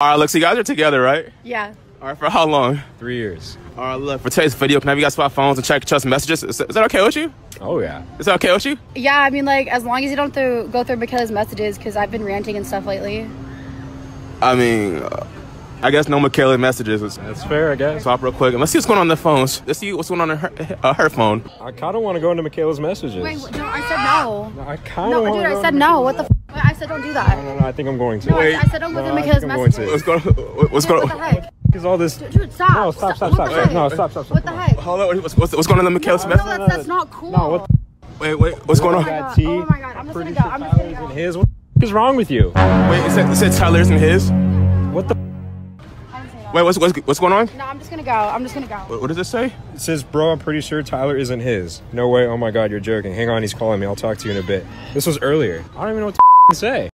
All right, look, so you guys are together, right? Yeah. All right, for how long? Three years. All right, look, for today's video, can I have you guys swap phones and check each other's messages? Is, is that okay with you? Oh yeah. Is that okay with you? Yeah, I mean, like, as long as you don't through, go through Michaela's messages, because I've been ranting and stuff lately. I mean, uh, I guess no Michaela messages. That's fair, I guess. swap real quick. and Let's see what's going on their phones. Let's see what's going on in her, uh, her phone. I kind of want to go into Michaela's messages. Wait, no, I said no. I kind No, of dude, I said no. What the f? I said don't do that. No, no, no. I think I'm going to. No, Wait. I said don't go No, through I Michaela's think I'm going to. messages. What's going on? What's going What the on? heck? Is all this? Dude, stop. No, stop, stop, What stop, the stop. heck? No, stop, stop, stop. What the heck? Hold on, what's, what's, what's going on in Michaela's No, message? that's, that's not cool. No, what Wait, wait, what's going Oh on? my God. Oh my God, I'm just gonna go. I'm just gonna go. in his. What the is wrong with you? it said, it said Tyler's and his. What the? I didn't say that. Wait, what's, what's, what's going on? No, I'm just gonna go. I'm just gonna go. What, what does it say? It says, bro, I'm pretty sure Tyler isn't his. No way. Oh my God, you're joking. Hang on, he's calling me. I'll talk to you in a bit. This was earlier. I don't even know what to say.